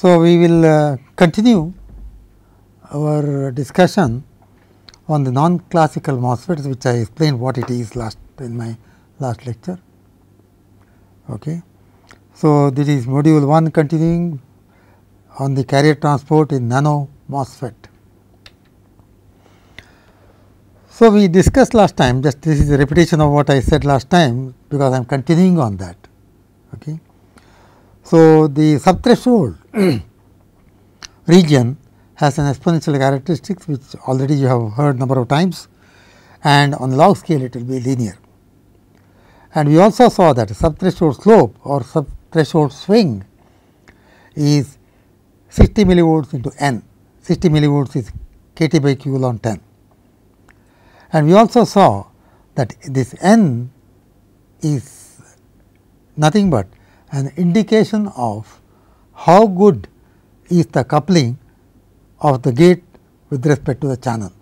So, we will uh, continue our discussion on the non-classical MOSFETs which I explained what it is last in my last lecture. Okay. So, this is module 1 continuing on the carrier transport in nano MOSFET. So, we discussed last time just this is a repetition of what I said last time because I am continuing on that. Okay. So, the subthreshold region has an exponential characteristics which already you have heard number of times and on log scale it will be linear. And we also saw that subthreshold slope or subthreshold swing is 60 millivolts into n, 60 millivolts is k T by q ln 10. And we also saw that this n is nothing but an indication of how good is the coupling of the gate with respect to the channel.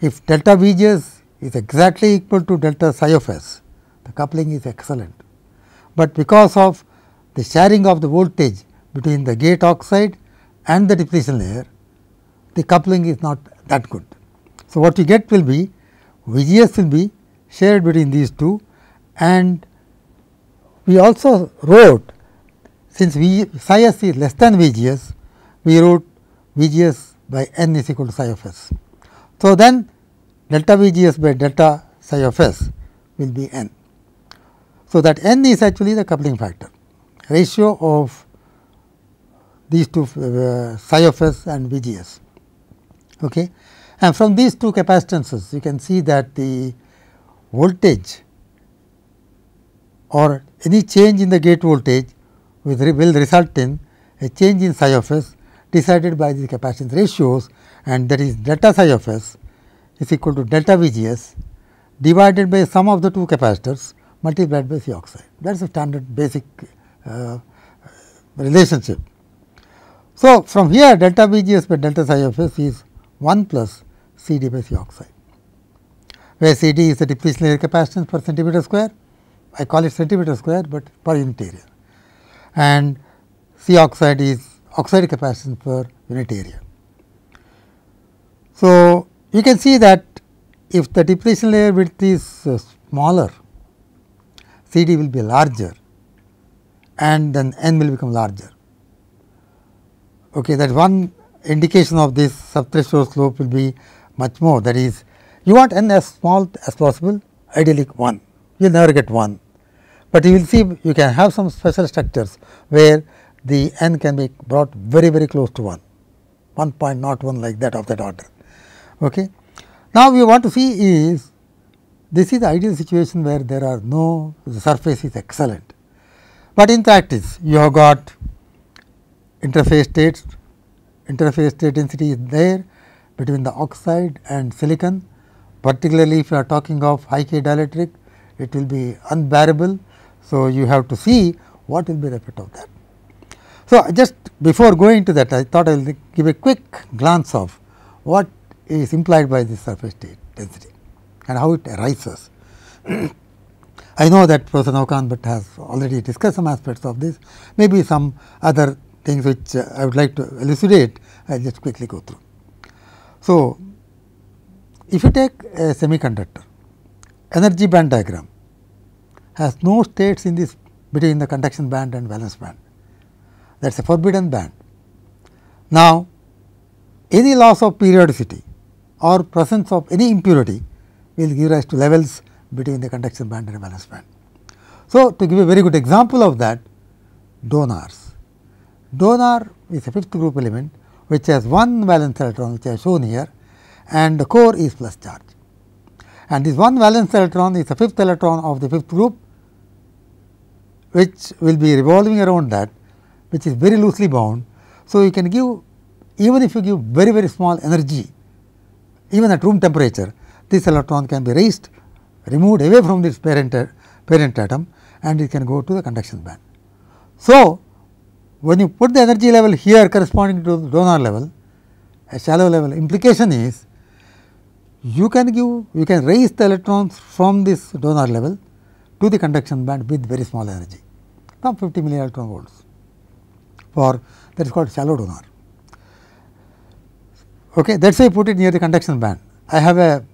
If delta V G S is exactly equal to delta psi of s, the coupling is excellent. But because of the sharing of the voltage between the gate oxide and the depletion layer, the coupling is not that good. So, what you get will be V G S will be shared between these two and we also wrote since V psi s is less than V G S, we wrote V G S by n is equal to psi of s. So, then delta V G S by delta psi of s will be n. So, that n is actually the coupling factor ratio of these two uh, psi of s and V G S. Okay. And from these two capacitances you can see that the voltage or any change in the gate voltage will result in a change in psi of s decided by the capacitance ratios and that is delta psi of s is equal to delta V G S divided by sum of the two capacitors multiplied by C oxide. That is a standard basic uh, relationship. So, from here delta V G S by delta psi of s is 1 plus C d by C oxide, where C d is the depletion layer capacitance per centimeter square. I call it centimeter square, but per unit area and C oxide is oxide capacitance per unit area. So, you can see that if the depletion layer width is uh, smaller, C d will be larger and then n will become larger. Okay, that one indication of this subthreshold slope will be much more that is you want n as small as possible ideally 1 you will never get 1, but you will see you can have some special structures where the n can be brought very very close to 1 1.01 like that of that order. Okay. Now, we want to see is this is the ideal situation where there are no the surface is excellent, but in practice you have got interface states interface state density is there between the oxide and silicon particularly if you are talking of high K dielectric it will be unbearable. So, you have to see what will be the effect of that. So, just before going to that I thought I will give a quick glance of what is implied by this surface state density and how it arises. I know that Professor Naukan but has already discussed some aspects of this, maybe some other things which uh, I would like to elucidate, I will just quickly go through. So, if you take a semiconductor, energy band diagram has no states in this between the conduction band and valence band, that is a forbidden band. Now, any loss of periodicity or presence of any impurity will give rise to levels between the conduction band and valence band. So, to give a very good example of that donors. Donor is a fifth group element which has one valence electron which I have shown here and the core is plus charge. And this one valence electron is the fifth electron of the fifth group which will be revolving around that which is very loosely bound. So, you can give even if you give very very small energy even at room temperature this electron can be raised removed away from this parent, parent atom and it can go to the conduction band. So, when you put the energy level here corresponding to the donor level, a shallow level implication is you can give you can raise the electrons from this donor level to the conduction band with very small energy from 50 milli electron volts for that is called shallow donor. Okay, that is why I put it near the conduction band. I have a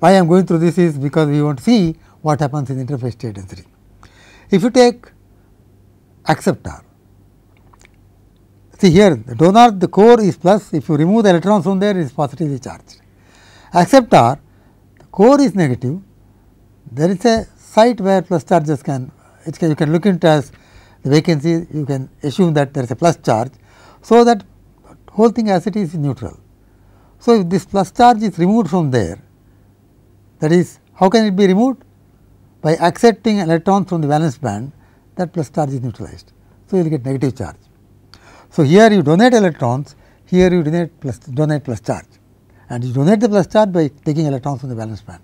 why I am going through this is because we want to see what happens in interface state density. If you take acceptor, see here the donor the core is plus if you remove the electrons from there it is positively charged. Acceptor the core is negative there is a site where plus charges can, it can you can look into as the vacancy you can assume that there is a plus charge. So, that whole thing as it is neutral. So, if this plus charge is removed from there that is how can it be removed? By accepting electrons from the valence band that plus charge is neutralized. So, you will get negative charge. So, here you donate electrons, here you donate plus donate plus charge and you donate the plus charge by taking electrons from the valence band.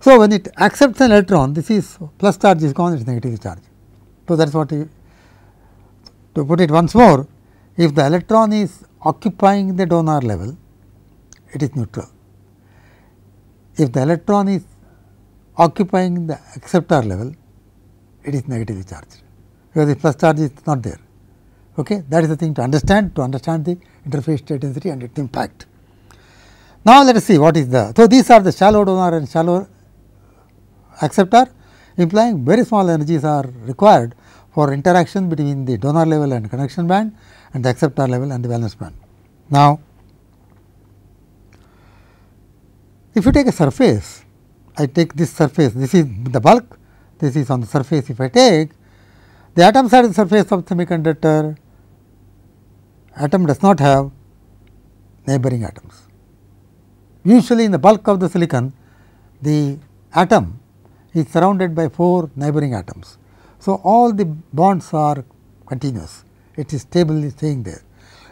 So, when it accepts an electron this is plus charge is gone it is negative charge. So, that is what you, to put it once more if the electron is occupying the donor level it is neutral. If the electron is occupying the acceptor level it is negatively charged because the plus charge is not there. Okay? That is the thing to understand to understand the interface state density and its impact. Now, let us see what is the. So, these are the shallow donor and shallow acceptor implying very small energies are required for interaction between the donor level and conduction band and the acceptor level and the valence band. Now, if you take a surface, I take this surface, this is the bulk, this is on the surface if I take, the atoms are the surface of semiconductor, atom does not have neighboring atoms. Usually in the bulk of the silicon, the atom is surrounded by 4 neighboring atoms. So, all the bonds are continuous, it is stably staying there.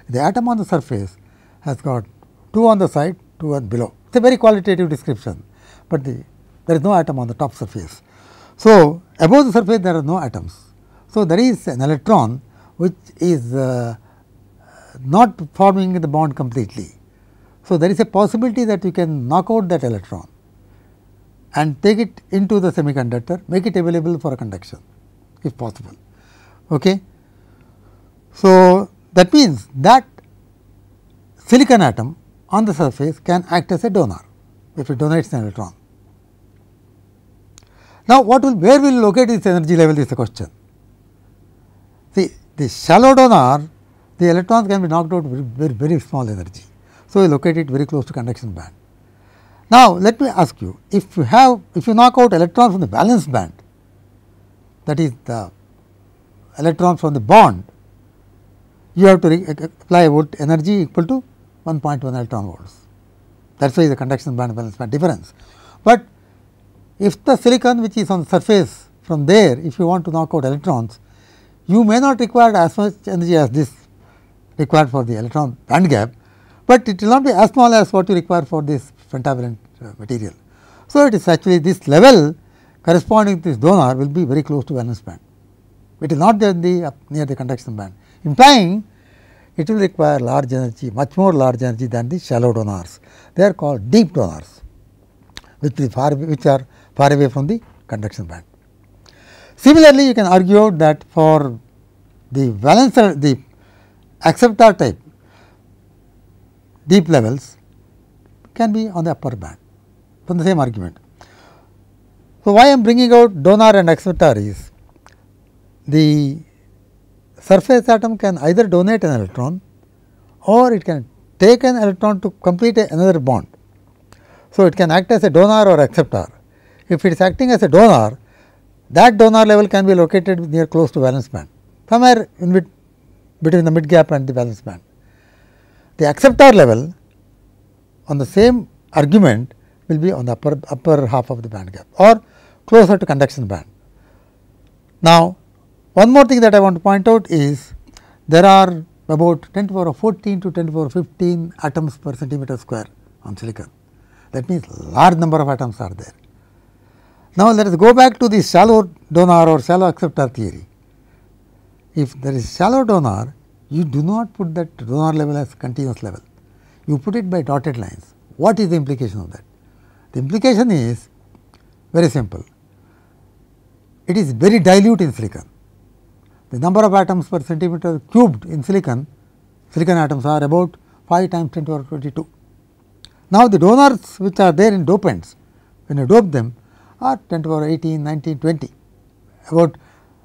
The atom on the surface has got 2 on the side, 2 on below. It is a very qualitative description, but the, there is no atom on the top surface. So, above the surface there are no atoms. So, there is an electron which is uh, not forming the bond completely. So, there is a possibility that you can knock out that electron and take it into the semiconductor, make it available for conduction if possible. Okay. So, that means that silicon atom on the surface can act as a donor if it donates an electron. Now, what will where will locate its energy level is the question. See the shallow donor the electrons can be knocked out with very, very small energy. So, we locate it very close to conduction band. Now, let me ask you if you have if you knock out electrons from the valence band that is the electrons from the bond you have to uh, apply volt energy equal to 1.1 electron volts that is why the conduction band valence band difference. But if the silicon which is on the surface from there if you want to knock out electrons you may not require as much energy as this required for the electron band gap, but it will not be as small as what you require for this pentavalent uh, material. So, it is actually this level corresponding to this donor will be very close to valence band. It is not there the uh, near the conduction band implying it will require large energy much more large energy than the shallow donors. They are called deep donors which is far which are far away from the conduction band. Similarly, you can argue that for the valence the acceptor type deep levels can be on the upper band from the same argument. So, why I am bringing out donor and acceptor is the surface atom can either donate an electron or it can take an electron to complete another bond. So, it can act as a donor or acceptor. If it is acting as a donor, that donor level can be located near close to valence band, somewhere in between the mid gap and the valence band. The acceptor level on the same argument will be on the upper, upper half of the band gap or closer to conduction band. Now, one more thing that I want to point out is there are about 10 to power 14 to 10 to power 15 atoms per centimeter square on silicon. That means large number of atoms are there. Now, let us go back to the shallow donor or shallow acceptor theory. If there is shallow donor, you do not put that donor level as continuous level you put it by dotted lines. What is the implication of that? The implication is very simple. It is very dilute in silicon. the number of atoms per centimeter cubed in silicon, silicon atoms are about 5 times 10 to the power 22. Now, the donors which are there in dopants, when you dope them are 10 to the power 18, 19, 20, about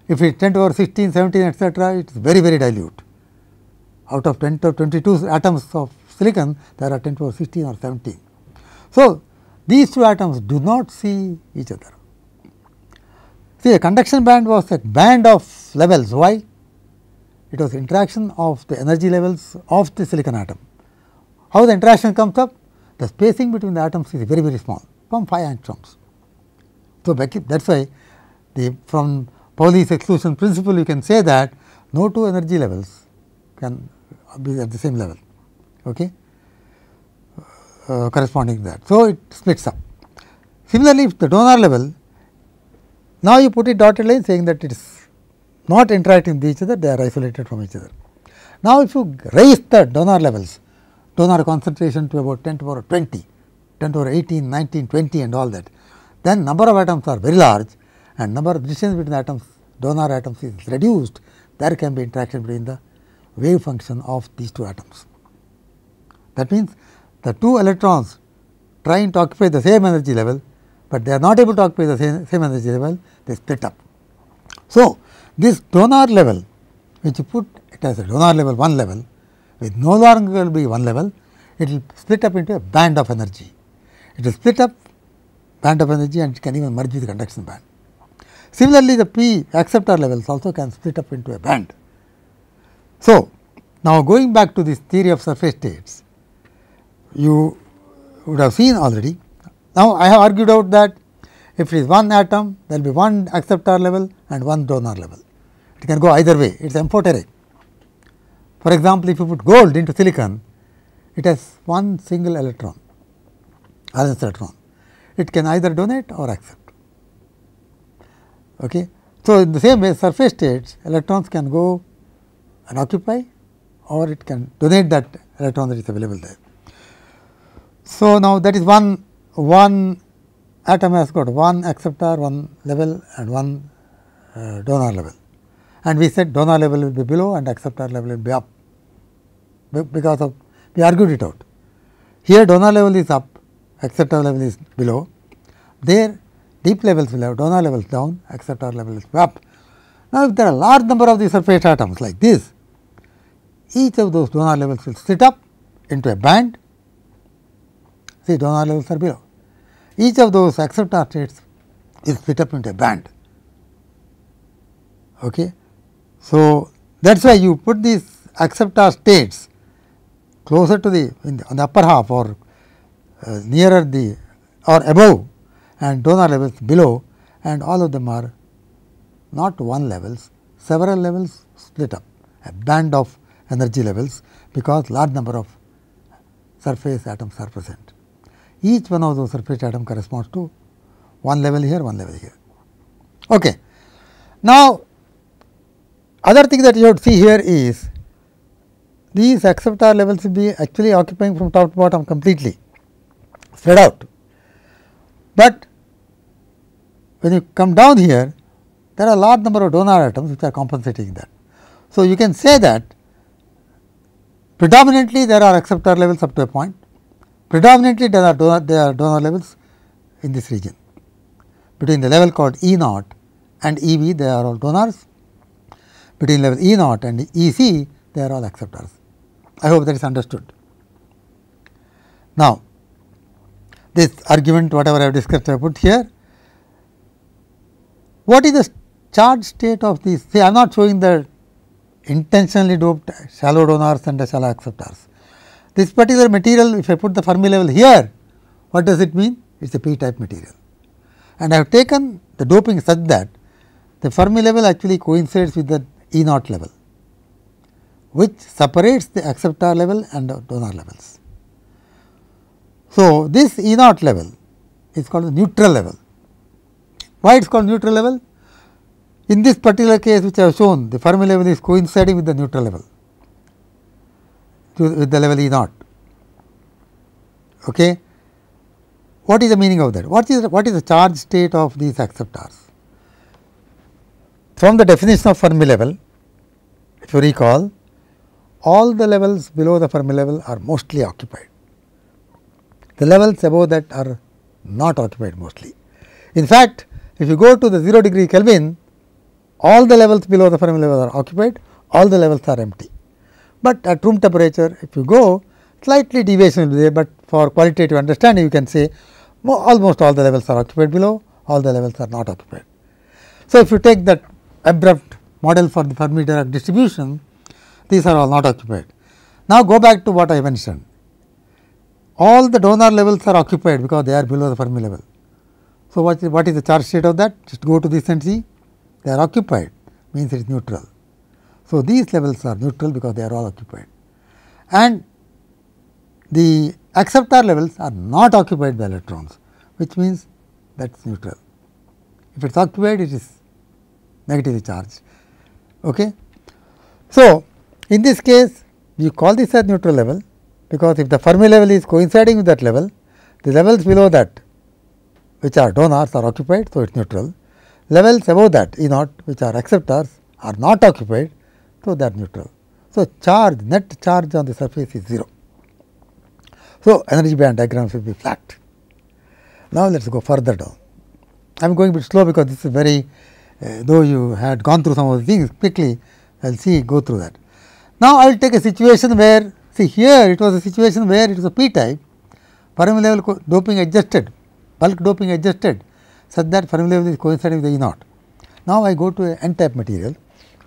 if it is 10 to the power 16, 17 etcetera, it is very very dilute. Out of 10 to 22 atoms of silicon, there are 10 to the power 16 or 17. So, these two atoms do not see each other. See a conduction band was a band of levels. Why? It was interaction of the energy levels of the silicon atom. How the interaction comes up? The spacing between the atoms is very very small from 5 angstroms. So, that is why the from Pauli's exclusion principle you can say that no two energy levels can be at the same level okay, uh, corresponding to that. So, it splits up. Similarly, if the donor level now you put it dotted line saying that it is not interacting with each other they are isolated from each other. Now, if you raise the donor levels donor concentration to about 10 to power 20, 10 to power 18, 19, 20 and all that, then number of atoms are very large and number of distance between atoms donor atoms is reduced, there can be interaction between the wave function of these two atoms. That means, the two electrons trying to occupy the same energy level, but they are not able to occupy the same, same energy level, they split up. So, this donor level which you put it as a donor level 1 level with no longer will be one level, it will split up into a band of energy. It will split up band of energy and it can even merge with the conduction band. Similarly, the P acceptor levels also can split up into a band. So, now going back to this theory of surface states, you would have seen already. Now, I have argued out that if it is one atom, there will be one acceptor level and one donor level. It can go either way, it is amphoteric. For example, if you put gold into silicon, it has one single electron, valence electron. It can either donate or accept. Okay. So, in the same way surface states electrons can go and occupy or it can donate that electron that is available there. So, now that is one one atom has got one acceptor, one level and one uh, donor level and we said donor level will be below and acceptor level will be up because of we argued it out. Here donor level is up, acceptor level is below. There deep levels will have donor levels down, acceptor level is up. Now, if there are large number of these surface atoms like this, each of those donor levels will sit up into a band. See donor levels are below. Each of those acceptor states is split up into a band. Okay. So, that is why you put these acceptor states closer to the, the on the upper half or uh, nearer the or above and donor levels below and all of them are not one levels, several levels split up, a band of energy levels because large number of surface atoms are present. Each one of those surface atom corresponds to one level here, one level here. Okay. Now, other thing that you have to see here is these acceptor levels be actually occupying from top to bottom completely spread out. But when you come down here there are a large number of donor atoms which are compensating that. So, you can say that predominantly there are acceptor levels up to a point, predominantly there are donor, there are donor levels in this region between the level called E naught and E v they are all donors, between level E naught and E c they are all acceptors. I hope that is understood. Now, this argument whatever I have discussed I put here. What is the charge state of these? See, I am not showing the intentionally doped shallow donors and the shallow acceptors. This particular material, if I put the Fermi level here, what does it mean? It is a p type material. And I have taken the doping such that the Fermi level actually coincides with the E naught level which separates the acceptor level and donor levels. So, this E naught level is called the neutral level. Why it is called neutral level? In this particular case which I have shown the Fermi level is coinciding with the neutral level with the level E naught. Okay. What is the meaning of that? What is what is the charge state of these acceptors? From the definition of Fermi level, if you recall all the levels below the Fermi level are mostly occupied. The levels above that are not occupied mostly. In fact, if you go to the 0 degree Kelvin, all the levels below the Fermi level are occupied, all the levels are empty. But at room temperature, if you go slightly deviation will be there, but for qualitative understanding you can say almost all the levels are occupied below, all the levels are not occupied. So, if you take that abrupt model for the Fermi Dirac distribution, these are all not occupied. Now, go back to what I mentioned. All the donor levels are occupied because they are below the Fermi level. So, what is, what is the charge state of that? Just go to this and see they are occupied means it is neutral. So, these levels are neutral because they are all occupied and the acceptor levels are not occupied by electrons which means that is neutral. If it is occupied it is negatively charged. Okay. So, in this case you call this as neutral level because if the Fermi level is coinciding with that level the levels below that which are donors are occupied. So, it is neutral levels above that E naught which are acceptors are not occupied. So, are neutral. So, charge net charge on the surface is 0. So, energy band diagram will be flat. Now, let us go further down. I am going a bit slow because this is very uh, though you had gone through some of the things quickly I will see go through that. Now, I will take a situation where see here it was a situation where it was a p type Fermi level doping adjusted bulk doping adjusted such that Fermi level is coinciding with the E naught. Now, I go to a n type material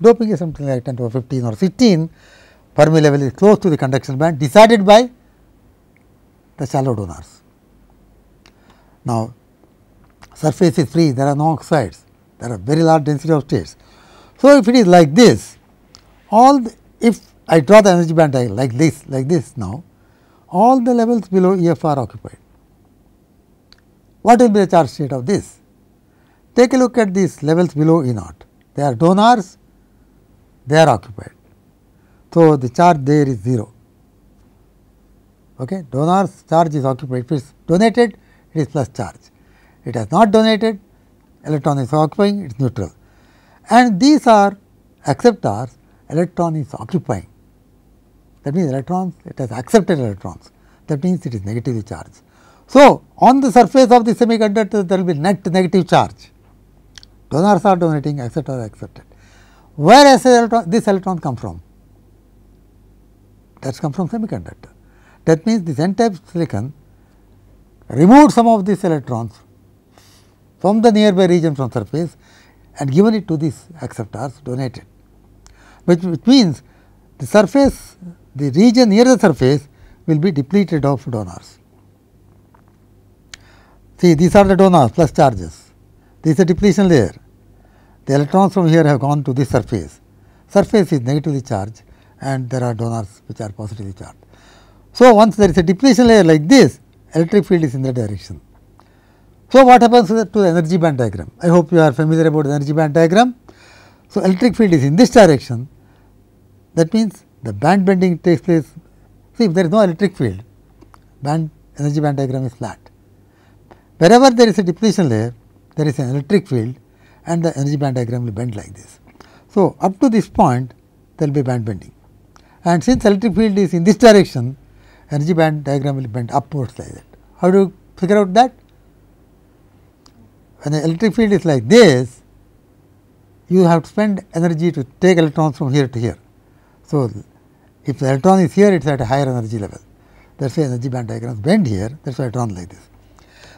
doping is something like 10 to 15 or 16 Fermi level is close to the conduction band decided by the shallow donors. Now, surface is free there are no oxides there are very large density of states. So, if it is like this all the, if I draw the energy band diagram like this like this now all the levels below EF are occupied. What will be the charge state of this? Take a look at these levels below E naught. They are donors, they are occupied. So, the charge there is 0. Okay. Donors charge is occupied. If it is donated, it is plus charge. It has not donated, electron is occupying, it is neutral. And these are acceptors, electron is occupying. That means electrons, it has accepted electrons. That means it is negatively charged. So, on the surface of the semiconductor there will be net negative charge. Donors are donating, acceptors are accepted. Where has electron, this electron come from? That has come from semiconductor. That means this n type silicon removed some of these electrons from the nearby region from surface and given it to these acceptors donated, which, which means the surface, the region near the surface will be depleted of donors. See, these are the donors plus charges. This is a depletion layer. The electrons from here have gone to this surface. Surface is negatively charged and there are donors which are positively charged. So, once there is a depletion layer like this, electric field is in that direction. So, what happens to the energy band diagram? I hope you are familiar about the energy band diagram. So, electric field is in this direction that means the band bending takes place. See if there is no electric field band energy band diagram is flat. Wherever there is a depletion layer there is an electric field and the energy band diagram will bend like this. So, up to this point there will be band bending and since electric field is in this direction energy band diagram will bend upwards like that. How do you figure out that? when the electric field is like this, you have to spend energy to take electrons from here to here. So, if the electron is here, it is at a higher energy level. That is why energy band diagrams bend here, that is why drawn like this.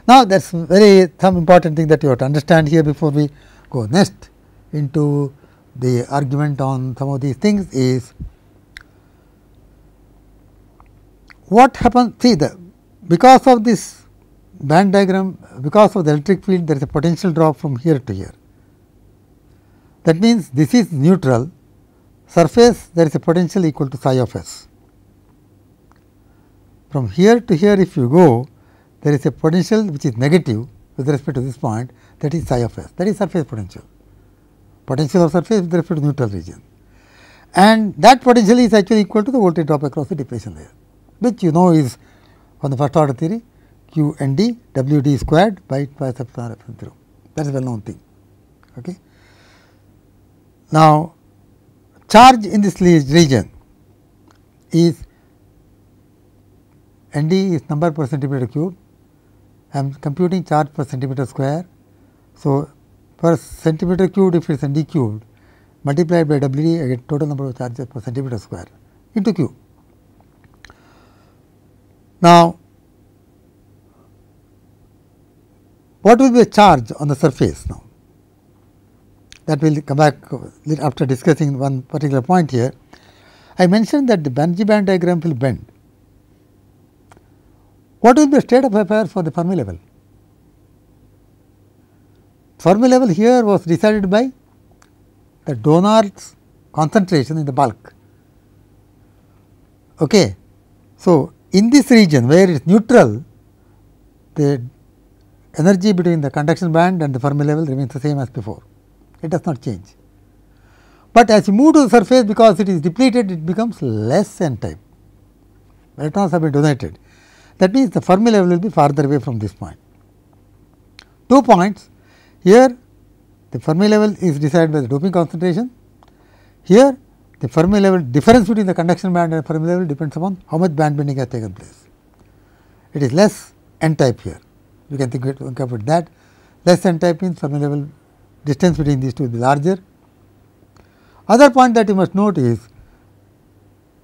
Now, that is very some important thing that you have to understand here before we go next into the argument on some of these things is what happens see the because of this band diagram because of the electric field there is a potential drop from here to here. That means, this is neutral surface there is a potential equal to psi of s. From here to here if you go there is a potential which is negative with respect to this point that is psi of s that is surface potential potential of surface with respect to neutral region and that potential is actually equal to the voltage drop across the depletion layer which you know is from the first order theory q n d w d squared by pi epsilon epsilon 0 that is well known thing. Okay. Now, charge in this region is Nd is number per centimeter cube. I am computing charge per centimeter square. So, per centimeter cubed if it is Nd cubed multiplied by Wd I get total number of charges per centimeter square into cube. Now, what will be the charge on the surface now? That will come back after discussing one particular point here. I mentioned that the Bernstein band diagram will bend. What will be the state of affairs for the Fermi level? Fermi level here was decided by the donor's concentration in the bulk. Okay. So, in this region where it is neutral, the energy between the conduction band and the Fermi level remains the same as before, it does not change. But as you move to the surface because it is depleted, it becomes less n type, electrons have been donated. That means, the Fermi level will be farther away from this point. Two points, here the Fermi level is decided by the doping concentration, here the Fermi level difference between the conduction band and Fermi level depends upon how much band bending has taken place. It is less n type here, you can think, about that. Less n type means Fermi level distance between these two will be larger. Other point that you must note is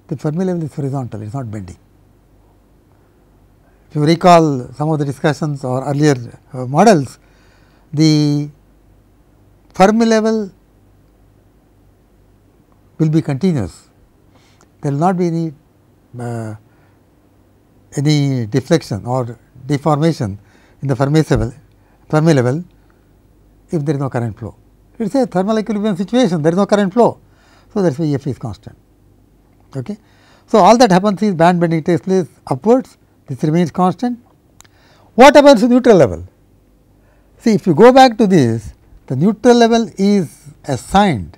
the Fermi level is horizontal, it is not bending. If you recall some of the discussions or earlier uh, models, the Fermi level will be continuous. There will not be any uh, any deflection or deformation in the Fermi level, Fermi level if there is no current flow. It is a thermal equilibrium situation, there is no current flow. So, that is why F is constant. Okay. So, all that happens is band bending takes place upwards, this remains constant. What happens to neutral level? See, if you go back to this, the neutral level is assigned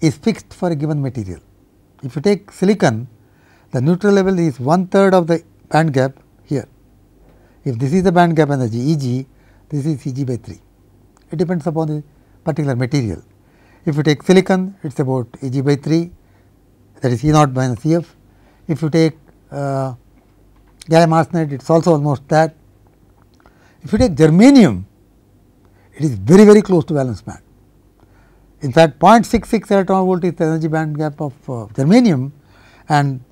is fixed for a given material. If you take silicon, the neutral level is one third of the band gap here. If this is the band gap energy E g, this is E g by 3. It depends upon the particular material. If you take silicon, it is about E g by 3 that is E naught minus E f. If you take uh, gallium arsenide, it is also almost that. If you take germanium, it is very very close to valence band. In fact, 0.66 electron volt is the energy band gap of uh, germanium and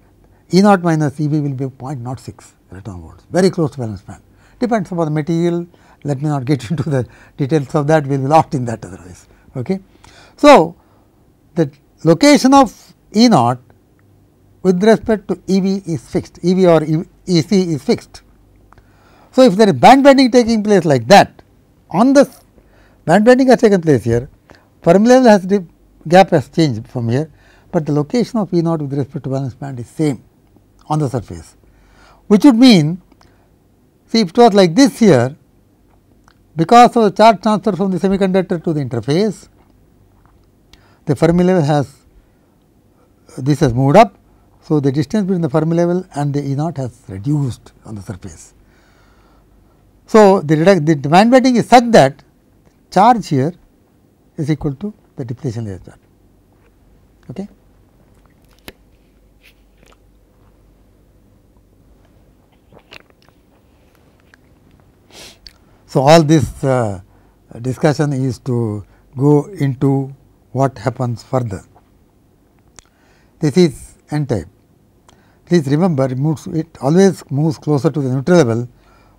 E naught minus E v will be 0.06 electron volts, very close to valence band. Depends upon the material, let me not get into the details of that, we will be in that otherwise. Okay. So, the location of E naught with respect to E v is fixed, E v or E c is fixed. So, if there is band bending taking place like that, on the band bending has taken place here, Fermi level has the gap has changed from here, but the location of E naught with respect to valence band is same on the surface, which would mean see if it was like this here because of the charge transfer from the semiconductor to the interface, the Fermi level has this has moved up. So, the distance between the Fermi level and the E naught has reduced on the surface. So, the, the demand bending is such that charge here is equal to the depletion layer charge. Okay. So, all this uh, discussion is to go into what happens further. This is n type. Please remember it, moves, it always moves closer to the neutral level.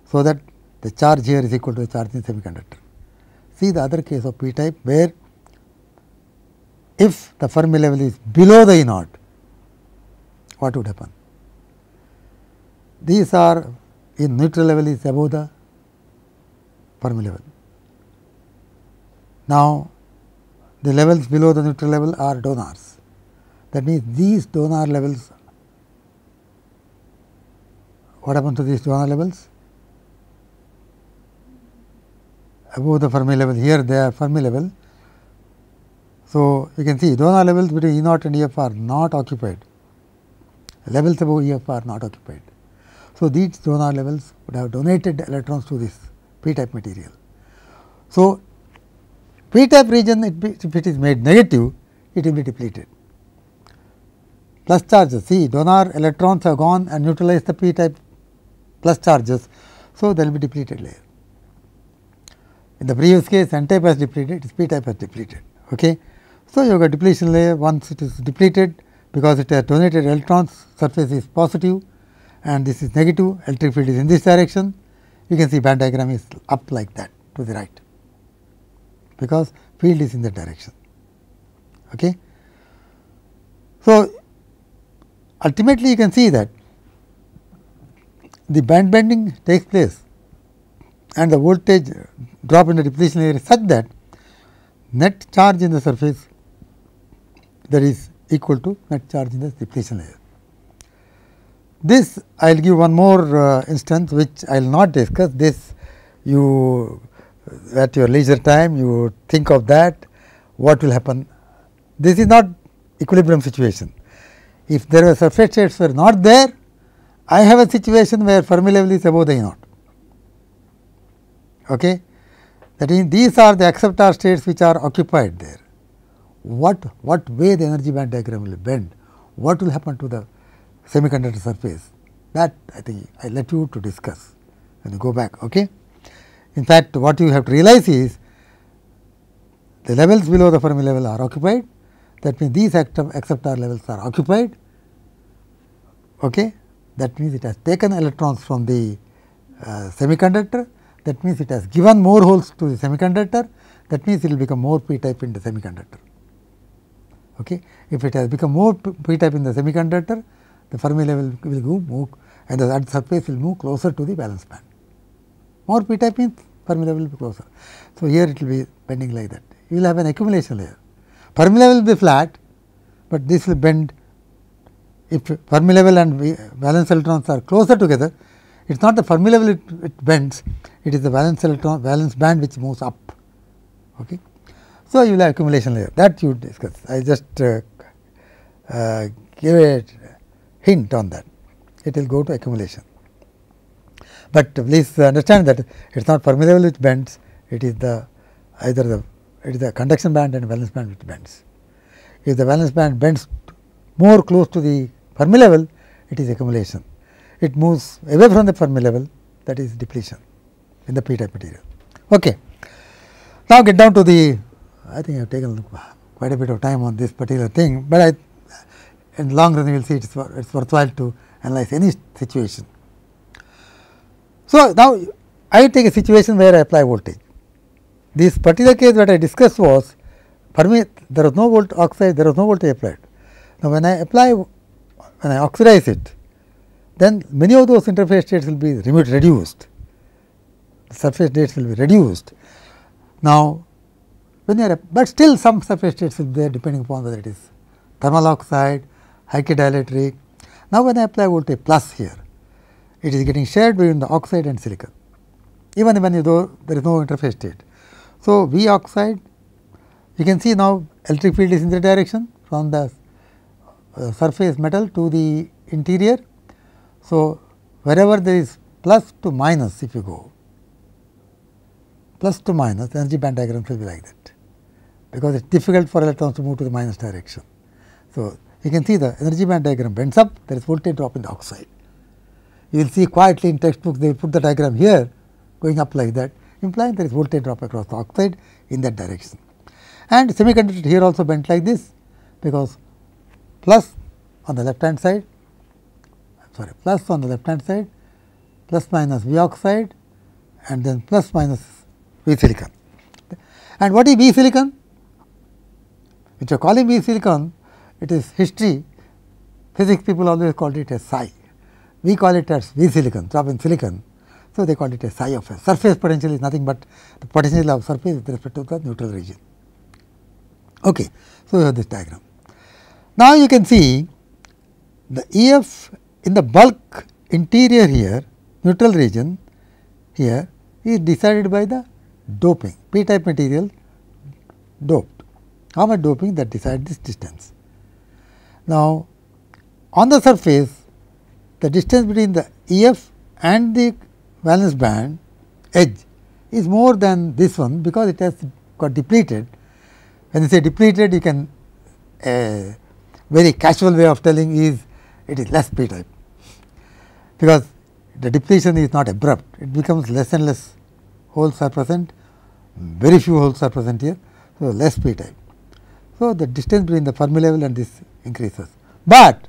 So, that the charge here is equal to the charge in semiconductor. See the other case of p type where if the Fermi level is below the E naught, what would happen? These are in neutral level is above the Fermi level. Now, the levels below the neutral level are donors. That means, these donor levels, what happens to these donor levels? Above the Fermi level, here they are Fermi level. So, you can see donor levels between E naught and E f are not occupied, levels above E f are not occupied. So, these donor levels would have donated electrons to this p type material. So, p type region it be, if it is made negative it will be depleted. Plus charges, see donor electrons have gone and neutralized the p type plus charges. So, there will be depleted layer. In the previous case n type has depleted, p type has depleted. Okay. So, you have depletion layer once it is depleted because it has donated electrons surface is positive and this is negative electric field is in this direction you can see band diagram is up like that to the right because field is in that direction. Okay. So, ultimately you can see that the band bending takes place and the voltage drop in the depletion layer such that net charge in the surface that is equal to net charge in the depletion layer. This I will give one more uh, instance which I will not discuss this you at your leisure time you think of that what will happen. This is not equilibrium situation. If there were surface states were not there I have a situation where Fermi level is above the E naught. Okay. That means, these are the acceptor states which are occupied there what, what way the energy band diagram will bend, what will happen to the semiconductor surface that I think I let you to discuss when you go back. Okay. In fact, what you have to realize is the levels below the Fermi level are occupied that means these acceptor levels are occupied. Okay. That means it has taken electrons from the uh, semiconductor that means it has given more holes to the semiconductor that means it will become more p type in the semiconductor. Okay. If it has become more p type in the semiconductor, the Fermi level will go move and the surface will move closer to the valence band. More p type means Fermi level will be closer. So, here it will be bending like that. You will have an accumulation layer. Fermi level will be flat, but this will bend. If Fermi level and valence electrons are closer together, it is not the Fermi level it, it bends, it is the valence electron valence band which moves up. Okay. So, you will have accumulation layer that you discuss. I just uh, uh, give a hint on that. It will go to accumulation. But please understand that it is not Fermi level which bends, it is the either the it is the conduction band and valence band which bends. If the valence band bends more close to the Fermi level, it is accumulation. It moves away from the Fermi level that is depletion in the p type material. Okay. Now, get down to the I think I have taken quite a bit of time on this particular thing, but I in the long run you will see it is it's worthwhile to analyze any situation. So, now I take a situation where I apply voltage. This particular case that I discussed was for me there was no volt oxide, there was no voltage applied. Now, when I apply when I oxidize it, then many of those interface states will be reduced, the surface states will be reduced. Now, when you are, but still some surface states will be there depending upon whether it is thermal oxide, high dielectric. Now, when I apply voltage plus here, it is getting shared between the oxide and silicon, even when you do, there is no interface state. So, V oxide, you can see now electric field is in the direction from the uh, surface metal to the interior. So, wherever there is plus to minus if you go, plus to minus energy band diagram will be like that because it is difficult for electrons to move to the minus direction. So, you can see the energy band diagram bends up, there is voltage drop in the oxide. You will see quietly in textbooks they put the diagram here going up like that implying there is voltage drop across the oxide in that direction. And semiconductor here also bent like this because plus on the left hand side sorry plus on the left hand side plus minus V oxide and then plus minus V silicon. And what is V silicon? which are calling V silicon, it is history, physics people always called it as psi. We call it as V silicon, drop in silicon. So, they call it as psi of S. Surface potential is nothing but the potential of surface with respect to the neutral region. Okay. So, you have this diagram. Now, you can see the EF in the bulk interior here, neutral region here is decided by the doping, p type material doped how much doping that decides this distance. Now, on the surface the distance between the EF and the valence band edge is more than this one because it has got depleted. When you say depleted you can a very casual way of telling is it is less p type because the depletion is not abrupt. It becomes less and less holes are present very few holes are present here so less p type so the distance between the fermi level and this increases. But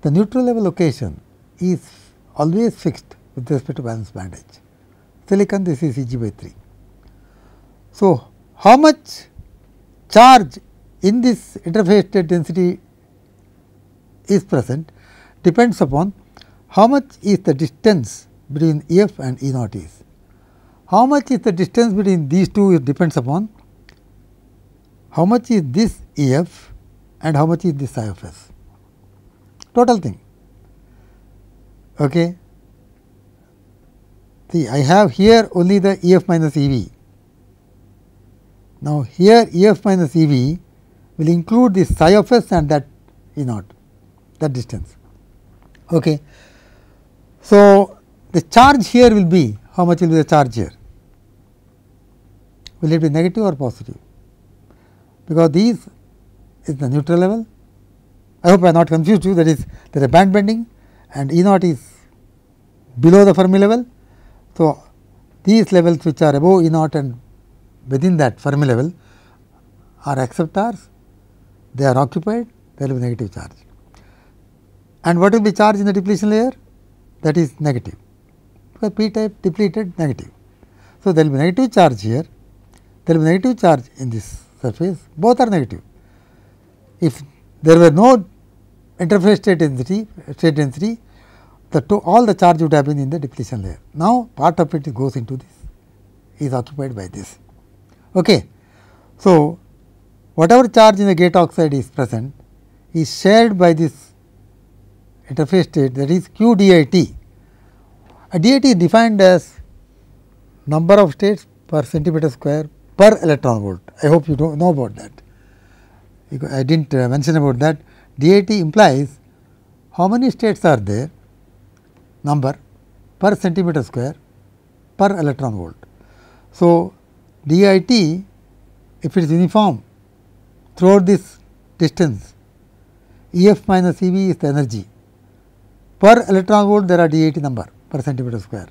the neutral level location is always fixed with respect to valence band edge silicon this is Eg by 3 so how much charge in this interface state density is present depends upon how much is the distance between E f and E naught is. How much is the distance between these two it depends upon how much is this E f and how much is this psi of s total thing. Okay. See I have here only the E f minus E v. Now, here E f minus E v will include this psi of s and that E naught that distance. Okay. So, the charge here will be how much will be the charge here? Will it be negative or positive? Because these is the neutral level. I hope I have not confused you that is there is a band bending and E naught is below the Fermi level. So, these levels which are above E naught and within that Fermi level are acceptors, they are occupied, there will be negative charge. And what will be charge in the depletion layer? That is negative, because p type depleted negative. So, there will be negative charge here, there will be negative charge in this surface, both are negative. If there were no interface state density, state density, the to all the charge would have been in the depletion layer. Now, part of it goes into this, is occupied by this. Okay. So, whatever charge in the gate oxide is present is shared by this interface state that is q dit. A is defined as number of states per centimeter square per electron volt. I hope you know about that. I did not uh, mention about that. DIT implies how many states are there number per centimeter square per electron volt. So, DIT if it is uniform throughout this distance E f minus E v is the energy per electron volt there are DIT number per centimeter square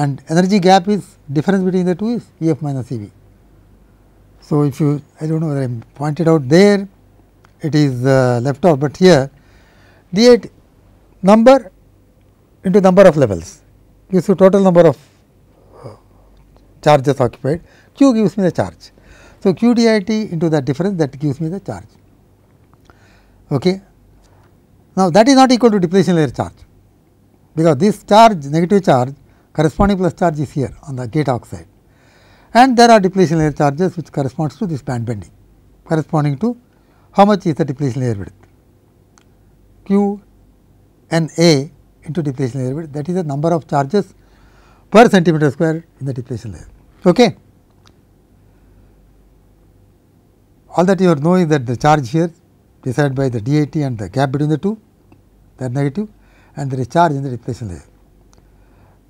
and energy gap is difference between the two is E f minus E v. So, if you I do not know whether I pointed out there it is uh, left off, but here DIT number into number of levels gives you total number of charges occupied, q gives me the charge. So, q dit into that difference that gives me the charge. Okay. Now, that is not equal to depletion layer charge, because this charge negative charge corresponding plus charge is here on the gate oxide and there are depletion layer charges which corresponds to this band bending corresponding to how much is the depletion layer width q n a into depletion layer width that is the number of charges per centimeter square in the depletion layer. Okay. All that you know is that the charge here decided by the DIT and the gap between the two they are negative and there is charge in the depletion layer.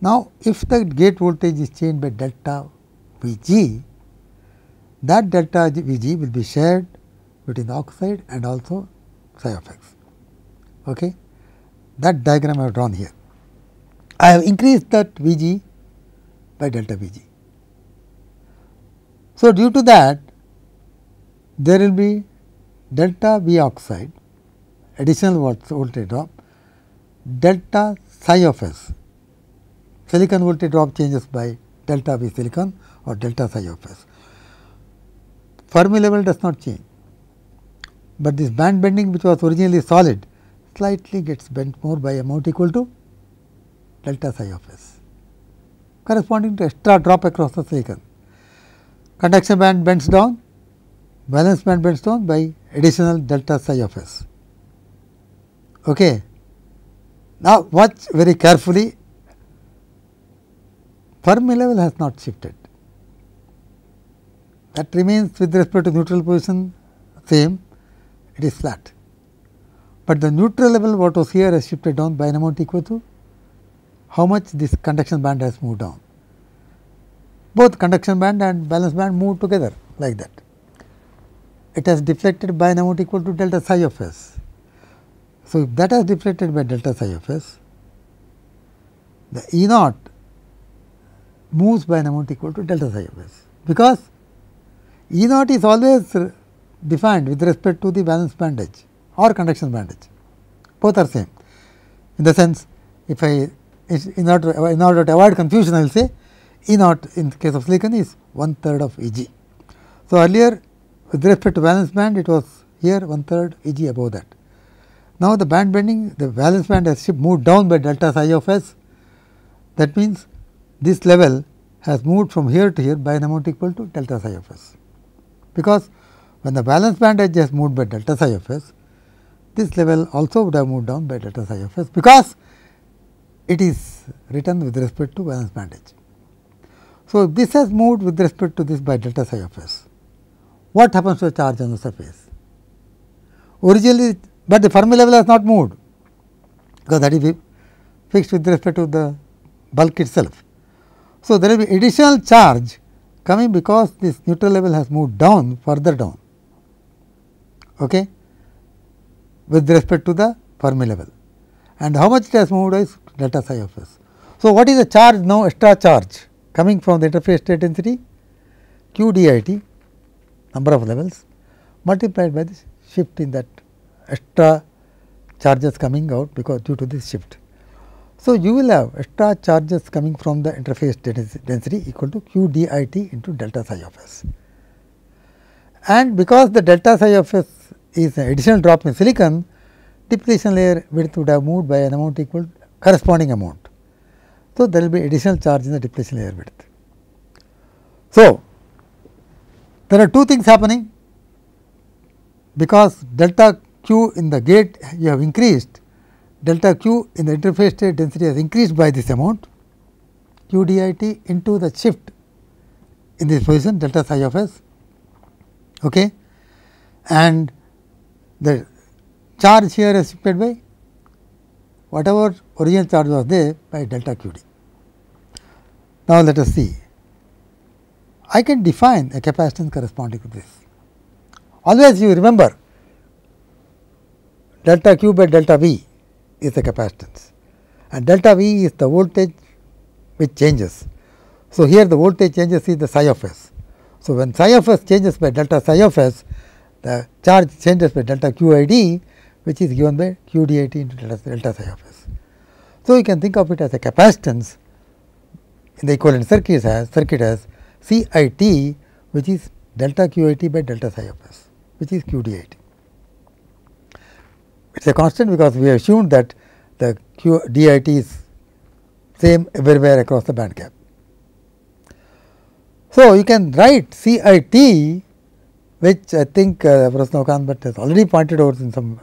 Now, if the gate voltage is changed by delta V g, that delta V g will be shared between the oxide and also psi of s. Okay. That diagram I have drawn here. I have increased that V g by delta V g. So, due to that there will be delta V oxide additional voltage drop delta psi of s silicon voltage drop changes by delta V silicon or delta psi of s. Fermi level does not change, but this band bending which was originally solid slightly gets bent more by amount equal to delta psi of s corresponding to extra drop across the silicon. Conduction band bends down, valence band bends down by additional delta psi of s. Okay. Now, watch very carefully Fermi level has not shifted that remains with respect to neutral position same it is flat, but the neutral level what was here has shifted down by an amount equal to how much this conduction band has moved down. Both conduction band and valence band move together like that. It has deflected by an amount equal to delta psi of s. So, if that has deflected by delta psi of s, the E naught moves by an amount equal to delta psi of s, because E naught is always defined with respect to the valence band edge or conduction band edge, both are same. In the sense, if I in order, in order to avoid confusion, I will say E naught in case of silicon is one third of E g. So, earlier with respect to valence band, it was here one third E g above that. Now, the band bending, the valence band has moved down by delta psi of s. That means, this level has moved from here to here by an amount equal to delta psi of s. Because when the valence band edge has moved by delta psi of s, this level also would have moved down by delta psi of s, because it is written with respect to valence band edge. So, this has moved with respect to this by delta psi of s. What happens to the charge on the surface? Originally, but the Fermi level has not moved, because that is fixed with respect to the bulk itself. So, there will be additional charge coming because this neutral level has moved down further down okay, with respect to the Fermi level and how much it has moved is delta psi of s. So, what is the charge now extra charge coming from the interface state density q dit number of levels multiplied by the shift in that extra charges coming out because due to this shift. So, you will have extra charges coming from the interface density equal to q d i t into delta psi of s. And because the delta psi of s is an additional drop in silicon, depletion layer width would have moved by an amount equal corresponding amount. So, there will be additional charge in the depletion layer width. So, there are two things happening because delta q in the gate you have increased, delta q in the interface state density has increased by this amount q d i t into the shift in this position delta psi of s okay. and the charge here is shifted by whatever original charge was there by delta q d. Now, let us see. I can define a capacitance corresponding to this. Always you remember delta q by delta v is the capacitance and delta v is the voltage which changes. So, here the voltage changes is the psi of s. So, when psi of s changes by delta psi of s, the charge changes by delta q i d which is given by q d i t into delta, delta psi of s. So, you can think of it as a capacitance in the equivalent circuit as circuit as C i t which is delta q i t by delta psi of s which is q d i t. It is a constant because we assumed that the q d i t is same everywhere across the band gap. So, you can write C i t which I think uh, Professor Bhatt has already pointed out in some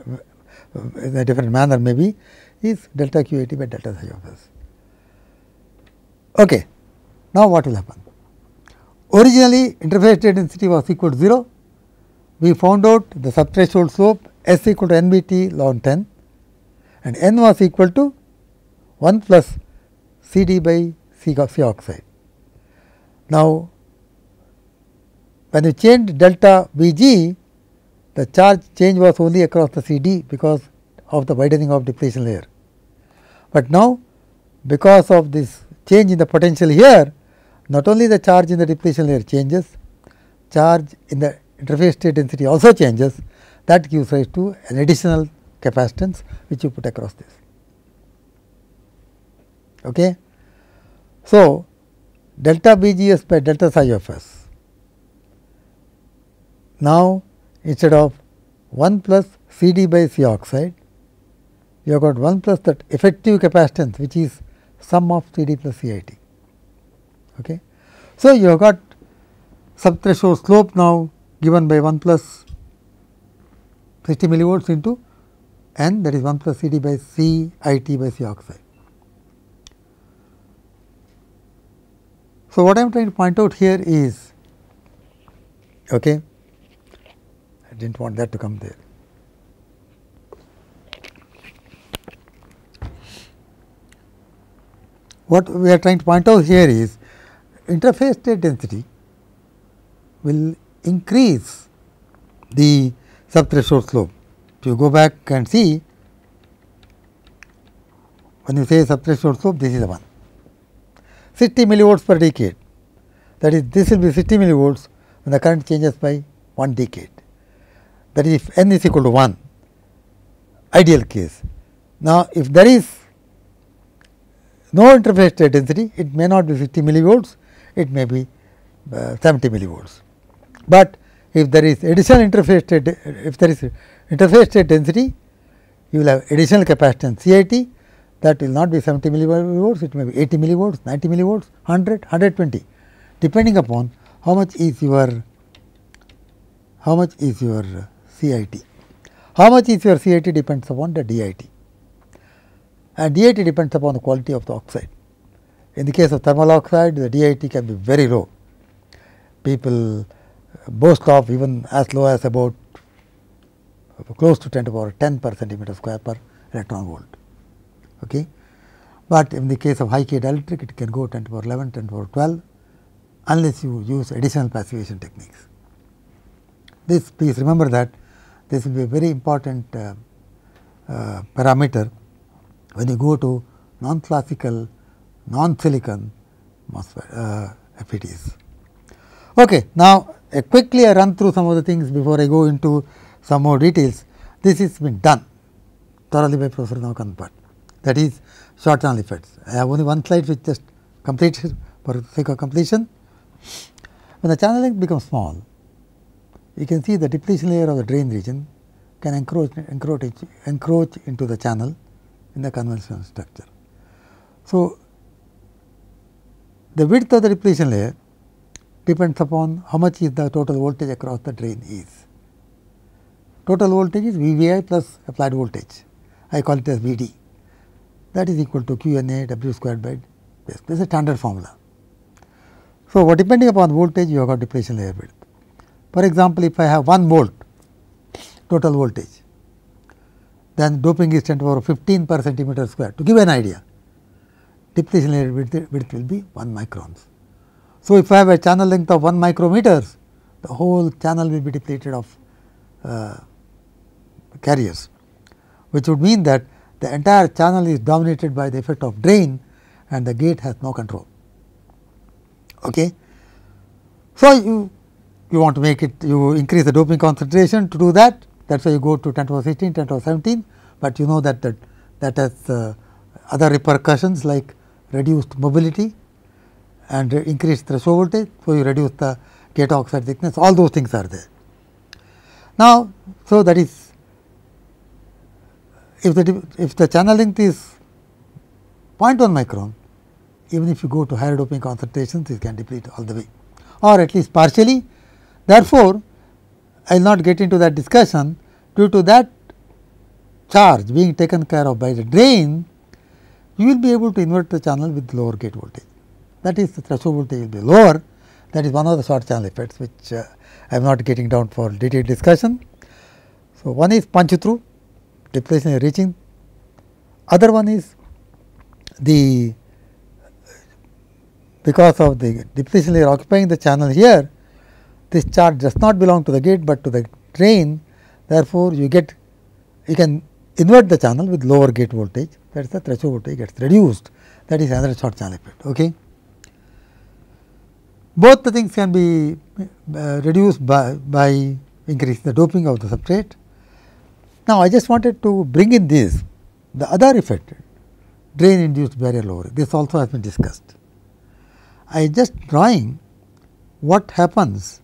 in a different manner maybe is delta q i t by delta psi of s. Okay. Now, what will happen? Originally interface density was equal to 0, we found out the subthreshold slope s equal to n V t log 10 and n was equal to 1 plus C d by C, C oxide. Now, when you change delta V g, the charge change was only across the C d because of the widening of depletion layer. But now, because of this change in the potential here, not only the charge in the depletion layer changes, charge in the interface state density also changes that gives rise to an additional capacitance which you put across this. Okay. So, delta V g s by delta psi of s now, instead of 1 plus C d by C oxide, you have got 1 plus that effective capacitance which is sum of C d plus C i t. Okay. So, you have got subthreshold slope now given by 1 plus 60 millivolts into n that is 1 plus C d by C i t by C oxide. So, what I am trying to point out here is okay, I did not want that to come there. What we are trying to point out here is interface state density will increase the subthreshold slope. If you go back and see, when you say subthreshold slope, this is the one. 60 millivolts per decade. That is, this will be 60 millivolts when the current changes by one decade. That is, if n is equal to 1, ideal case. Now, if there is no interface state density, it may not be 50 millivolts, it may be uh, 70 millivolts. But if there is additional interface state, if there is interface state density, you will have additional capacitance CIT that will not be 70 millivolts, it may be 80 millivolts, 90 millivolts, 100, 120, depending upon how much is your how much is your CIT. How much is your CIT depends upon the DIT and DIT depends upon the quality of the oxide. In the case of thermal oxide, the DIT can be very low. People boast of even as low as about close to 10 to power 10 per centimeter square per electron volt. Okay. But in the case of high K dielectric, it can go 10 to power 11, 10 to power 12 unless you use additional passivation techniques. This please remember that this will be a very important uh, uh, parameter when you go to non-classical, non-silicon MOSFET uh, FETs. Okay. Now, quickly I run through some of the things before I go into some more details. This has been done thoroughly by Professor Navakant Bhatt that is short channel effects. I have only one slide which just completed for sake of completion. When the channel length becomes small, you can see the depletion layer of the drain region can encroach, encroach, encroach into the channel in the conventional structure. So, the width of the depletion layer depends upon how much is the total voltage across the drain is. Total voltage is VBI plus applied voltage. I call it as VD. That is equal to QNA W squared by this. This is a standard formula. So, what depending upon voltage, you have got depletion layer width. For example, if I have 1 volt total voltage, then doping is 10 to the power 15 per centimeter square. To give an idea, depletion layer width, width will be 1 microns. So, if I have a channel length of 1 micrometers, the whole channel will be depleted of uh, carriers, which would mean that the entire channel is dominated by the effect of drain and the gate has no control. Okay. So, you you want to make it you increase the doping concentration to do that that is why you go to 10 to the 16 10 to the 17, but you know that that, that has uh, other repercussions like reduced mobility and increase threshold voltage. So, you reduce the gate oxide thickness all those things are there. Now, so that is if the if the channel length is 0.1 micron even if you go to higher doping concentrations it can deplete all the way or at least partially. Therefore, I will not get into that discussion due to that charge being taken care of by the drain you will be able to invert the channel with lower gate voltage. That is the threshold voltage will be lower. That is one of the short channel effects which uh, I am not getting down for detailed discussion. So, one is punch through depletion is reaching. Other one is the because of the depletion layer occupying the channel here this charge does not belong to the gate, but to the drain. Therefore, you get you can invert the channel with lower gate voltage that is the threshold voltage gets reduced that is another short channel effect. Okay both the things can be uh, reduced by, by increasing the doping of the substrate. Now, I just wanted to bring in this the other effect drain induced barrier lowering this also has been discussed. I just drawing what happens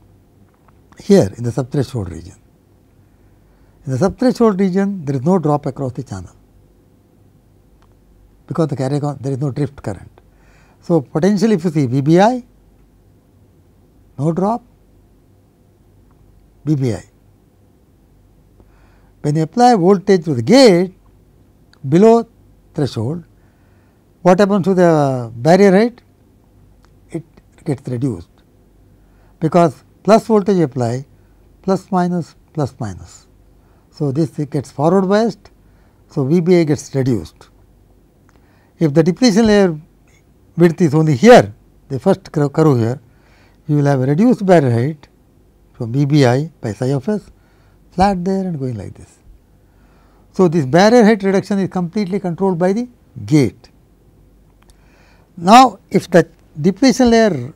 here in the subthreshold region. In the subthreshold region there is no drop across the channel because the carrier there is no drift current. So, potentially if you see VBI no drop VBI. When you apply voltage to the gate below threshold, what happens to the barrier rate? It gets reduced because plus voltage apply plus minus plus minus. So, this gets forward biased. So, VBI gets reduced. If the depletion layer width is only here, the first curve here, you will have a reduced barrier height from VBI by psi of s flat there and going like this. So, this barrier height reduction is completely controlled by the gate. Now, if the depletion layer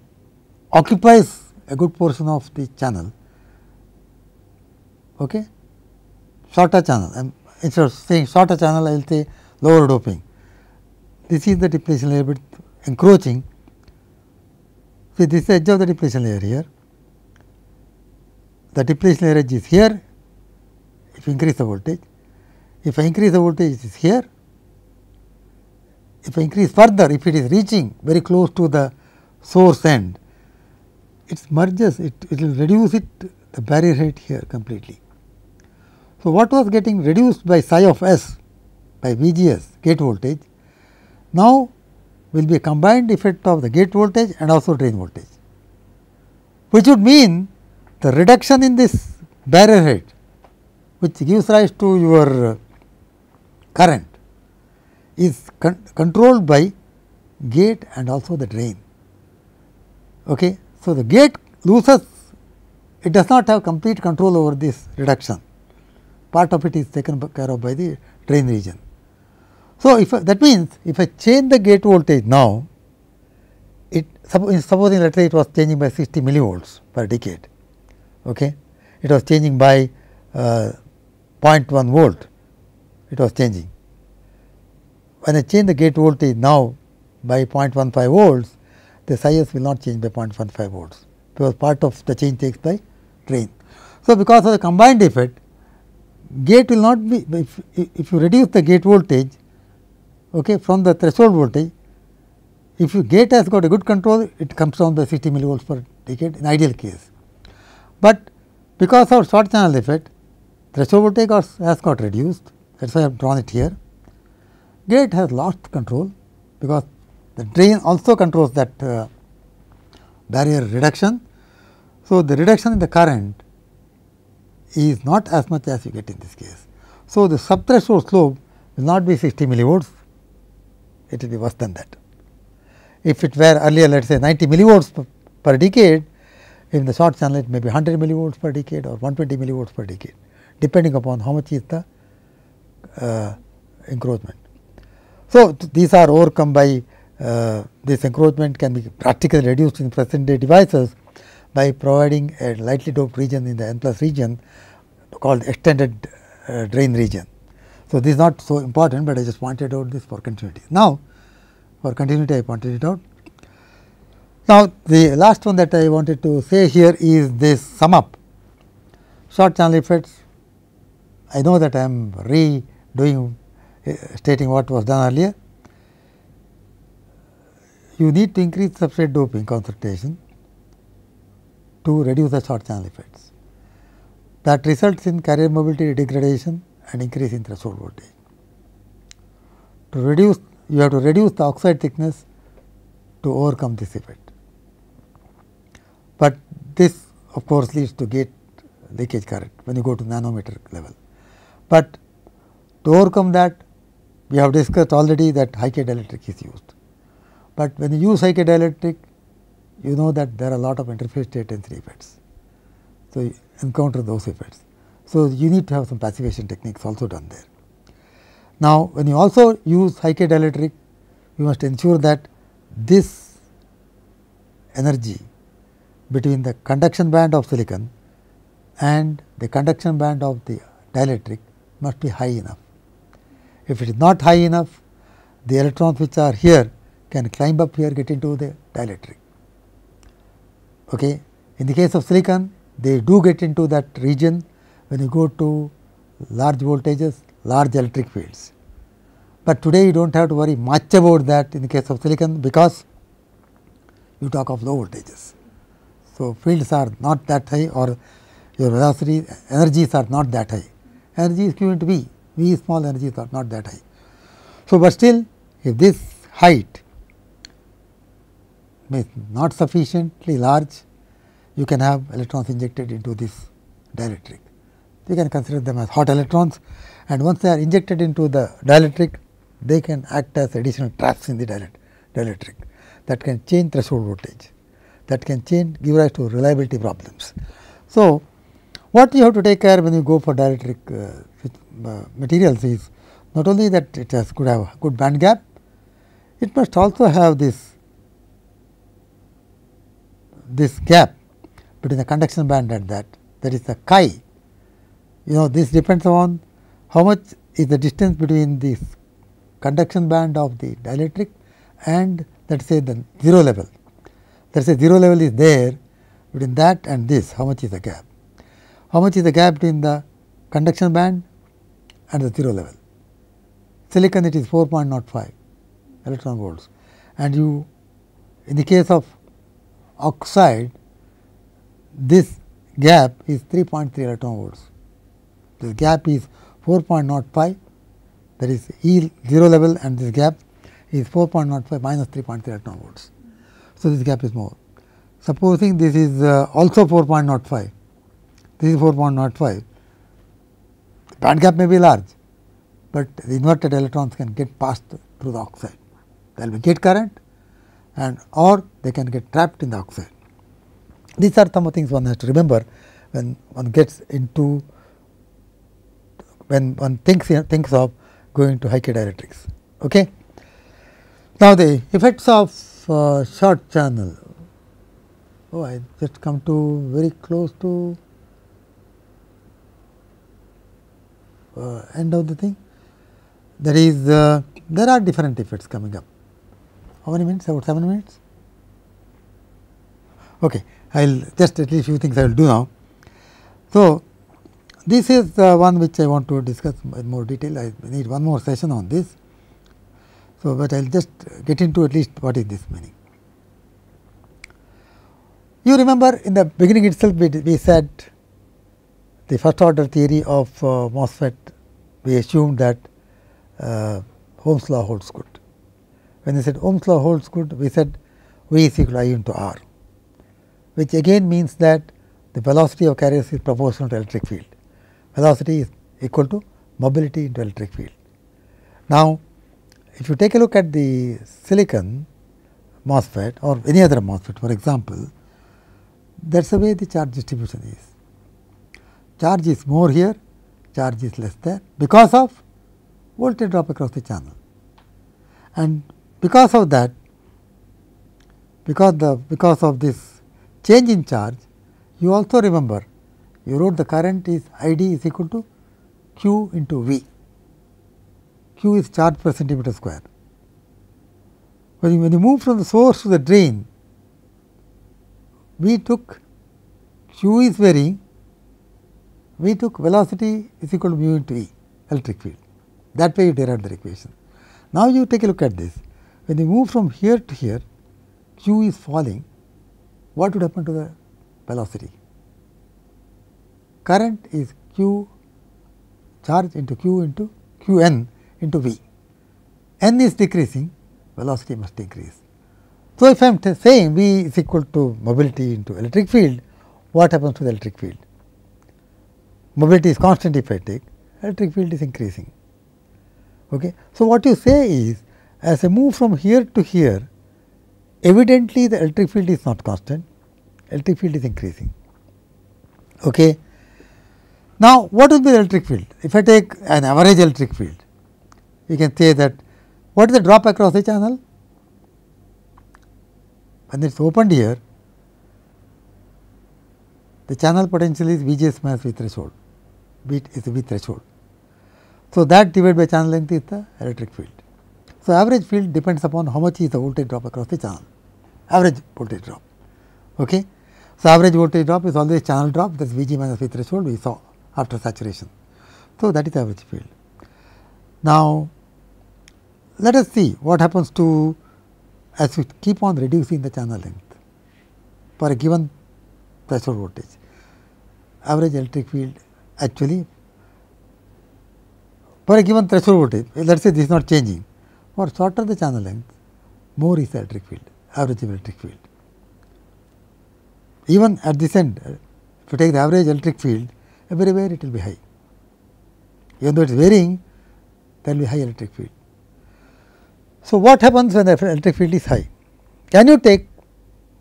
occupies a good portion of the channel, okay, shorter channel, instead of saying shorter channel, I will say lower doping. This is the depletion layer bit encroaching. See, this is the edge of the depletion layer here. The depletion layer edge is here, if you increase the voltage. If I increase the voltage, it is here. If I increase further, if it is reaching very close to the source end, it merges, it, it will reduce it the barrier height here completely. So, what was getting reduced by psi of s by V G S gate voltage now will be a combined effect of the gate voltage and also drain voltage, which would mean the reduction in this barrier height which gives rise to your current is con controlled by gate and also the drain. Okay. So, the gate loses it does not have complete control over this reduction part of it is taken care of by the drain region. So, if that means if I change the gate voltage now, it supposing let us say it was changing by 60 millivolts per decade, okay. it was changing by uh, 0.1 volt, it was changing. When I change the gate voltage now by 0.15 volts, the size will not change by 0.15 volts, because part of the change takes by drain. So, because of the combined effect, gate will not be if, if you reduce the gate voltage okay, from the threshold voltage if your gate has got a good control it comes down by 60 millivolts per decade in ideal case. But because of short channel effect threshold voltage has got reduced that is why I have drawn it here. Gate has lost control because the drain also controls that uh, barrier reduction. So, the reduction in the current is not as much as you get in this case. So, the subthreshold slope will not be 60 millivolts, it will be worse than that. If it were earlier let us say 90 millivolts per, per decade, in the short channel it may be 100 millivolts per decade or 120 millivolts per decade, depending upon how much is the uh, encroachment. So, these are overcome by uh, this encroachment can be practically reduced in present day devices by providing a lightly doped region in the n plus region called extended uh, drain region. So, this is not so important, but I just pointed out this for continuity. Now, for continuity I pointed it out. Now, the last one that I wanted to say here is this sum up short channel effects. I know that I am redoing uh, stating what was done earlier. You need to increase substrate doping concentration to reduce the short channel effects. That results in carrier mobility degradation and increase in threshold voltage. To reduce, you have to reduce the oxide thickness to overcome this effect. But this of course, leads to gate leakage current when you go to nanometer level. But to overcome that, we have discussed already that high K dielectric is used. But when you use high K dielectric, you know that there are a lot of interface state density effects. So, you encounter those effects. So, you need to have some passivation techniques also done there. Now, when you also use high K dielectric, you must ensure that this energy between the conduction band of silicon and the conduction band of the dielectric must be high enough. If it is not high enough, the electrons which are here can climb up here get into the dielectric. Okay. In the case of silicon, they do get into that region when you go to large voltages, large electric fields. But today you do not have to worry much about that in the case of silicon because you talk of low voltages. So, fields are not that high or your velocity energies are not that high. Energy is given to V, V small energies are not that high. So, but still if this height not sufficiently large, you can have electrons injected into this dielectric you can consider them as hot electrons and once they are injected into the dielectric, they can act as additional traps in the dielectric that can change threshold voltage, that can change give rise to reliability problems. So, What you have to take care when you go for dielectric uh, uh, materials is not only that it has could have good band gap, it must also have this this gap between the conduction band and that that is the chi. You know this depends on how much is the distance between this conduction band of the dielectric and let us say the 0 level. Let us say 0 level is there between that and this how much is the gap. How much is the gap between the conduction band and the 0 level. Silicon it is 4.05 electron volts and you in the case of oxide this gap is 3.3 electron volts. This gap is 4.05 that is E 0 level and this gap is 4.05 minus 3.3 electron volts. So, this gap is more. Supposing this is uh, also 4.05, this is 4.05, the band gap may be large, but the inverted electrons can get passed through the oxide. There will be gate current and or they can get trapped in the oxide. These are some of the things one has to remember when one gets into when one thinks thinks of going to dielectrics. Okay. Now, the effects of uh, short channel. Oh, I just come to very close to uh, end of the thing. There is uh, there are different effects coming up. How many minutes? About 7 minutes? Okay. I will just at least few things I will do now. So, this is the one which I want to discuss in more detail. I need one more session on this. So, but I will just get into at least what is this meaning. You remember in the beginning itself we, we said the first order theory of uh, MOSFET we assumed that uh, Ohm's law holds good. When we said Ohm's law holds good, we said V is equal to I into R, which again means that the velocity of carriers is proportional to electric field. Velocity is equal to mobility into electric field. Now, if you take a look at the silicon MOSFET or any other MOSFET for example, that is the way the charge distribution is. Charge is more here, charge is less there because of voltage drop across the channel. And because of that, because the because of this change in charge, you also remember you wrote the current is I d is equal to q into V. Q is charge per centimeter square. When you, when you move from the source to the drain, we took q is varying, we took velocity is equal to mu into E electric field. That way you derived the equation. Now, you take a look at this. When you move from here to here, q is falling, what would happen to the velocity? Current is q charge into q into q n into v. n is decreasing, velocity must increase. So, if I am saying v is equal to mobility into electric field, what happens to the electric field? Mobility is constant if I take, electric field is increasing. Okay. So, what you say is as I move from here to here, evidently the electric field is not constant, electric field is increasing. Okay. Now, what will be the electric field? If I take an average electric field, you can say that what is the drop across the channel? When it is opened here, the channel potential is V G S minus V threshold, V is V threshold. So, that divided by channel length is the electric field. So, average field depends upon how much is the voltage drop across the channel, average voltage drop. Okay. So, average voltage drop is always channel drop that is V G minus V threshold we saw after saturation. So, that is average field. Now, let us see what happens to as we keep on reducing the channel length for a given threshold voltage. Average electric field actually for a given threshold voltage, let us say this is not changing. For shorter the channel length, more is the electric field, average electric field. Even at this end, if you take the average electric field, everywhere it will be high. Even though it is varying, there will be high electric field. So, what happens when the electric field is high? Can you take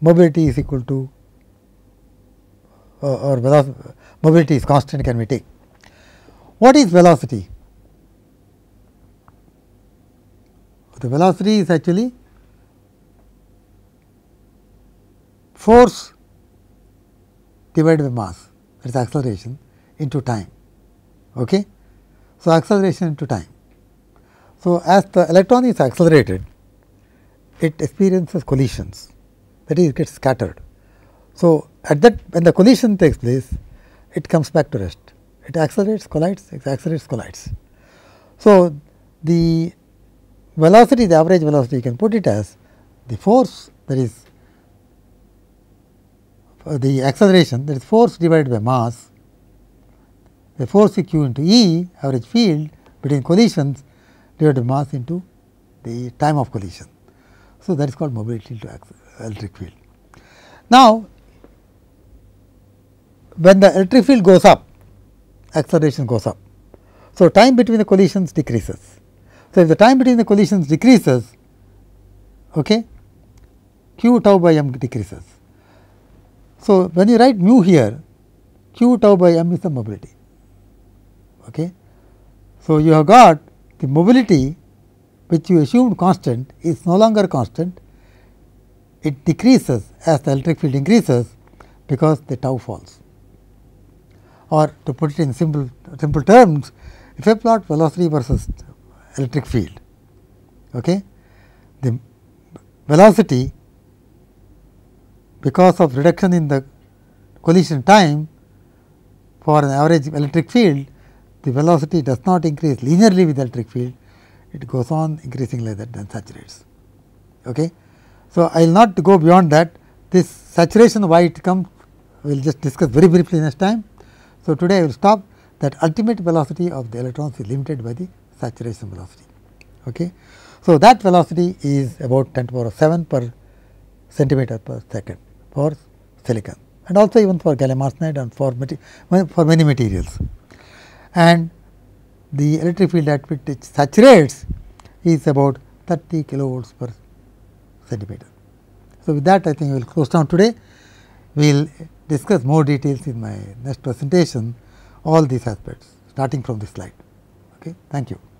mobility is equal to uh, or mobility is constant can we take. What is velocity? The velocity is actually force divided by mass that is acceleration into time. Okay? So, acceleration into time. So, as the electron is accelerated, it experiences collisions that is it gets scattered. So, at that when the collision takes place, it comes back to rest. It accelerates, collides, it accelerates, collides. So, the velocity, the average velocity, you can put it as the force that is uh, the acceleration that is force divided by mass, the force q into E average field between collisions divided by mass into the time of collision. So, that is called mobility into electric field. Now, when the electric field goes up, acceleration goes up. So, time between the collisions decreases. So, if the time between the collisions decreases, okay, q tau by m decreases. So, when you write mu here, q tau by m is the mobility. Okay. So, you have got the mobility which you assumed constant is no longer constant, it decreases as the electric field increases because the tau falls. Or to put it in simple, simple terms, if I plot velocity versus electric field, okay, the velocity because of reduction in the collision time for an average electric field, the velocity does not increase linearly with electric field, it goes on increasing like that then saturates. Okay. So, I will not go beyond that this saturation why it comes we will just discuss very briefly next time. So, today I will stop that ultimate velocity of the electrons is limited by the saturation velocity. Okay. So, that velocity is about 10 to the power 7 per centimeter per second for silicon and also even for gallium arsenide and for, for many materials. And the electric field at which it saturates is about 30 kilovolts per centimeter. So, with that I think we will close down today. We will discuss more details in my next presentation all these aspects starting from this slide. Okay. Thank you.